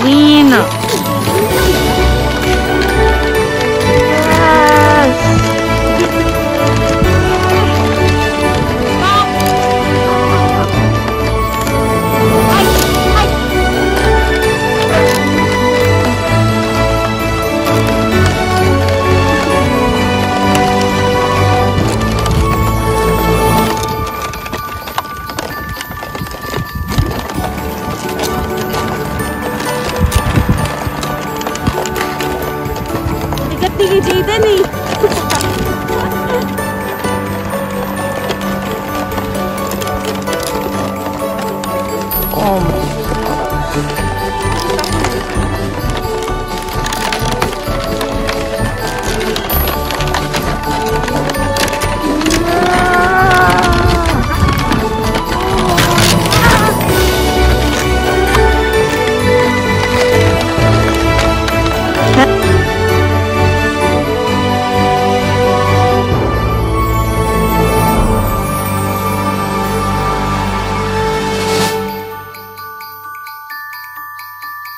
clean. thingy doo thingy. Oh my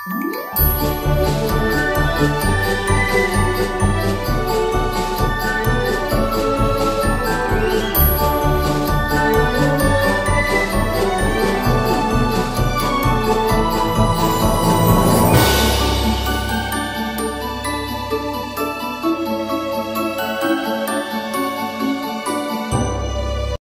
Música